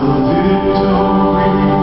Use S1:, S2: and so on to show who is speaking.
S1: victory.